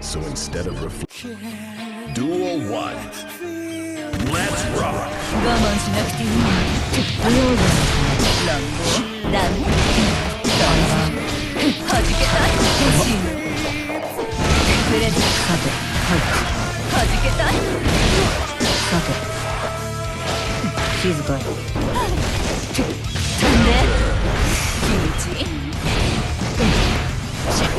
So instead of reflect, duel one. Let's rock. 我慢しなくていいの乱暴乱暴はじけたい欲しいのプレゼントさてはじけたいさて静かに飛んで気持ちいいはい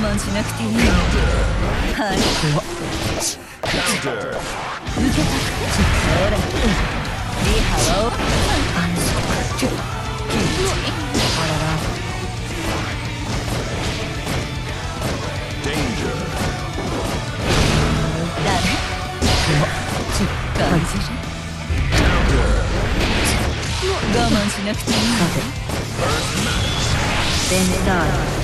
慢しなくていいはい受けたほらリハは安心気持ちいいあらら Danger. だね感じる我慢しなくていいのベネダー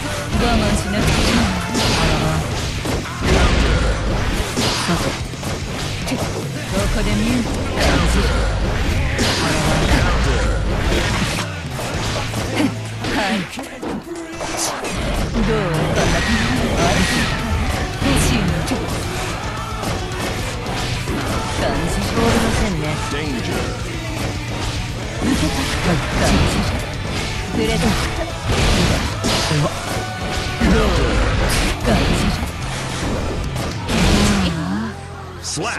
我慢しなくていいのさてここではいどうこんな感じ欲しいの感じ通りませんね.受けた。感じるプレゼント Slap.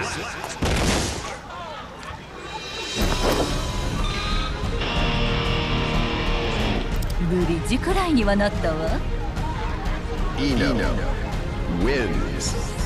ブリッジくらいにはなったわ Eno wins.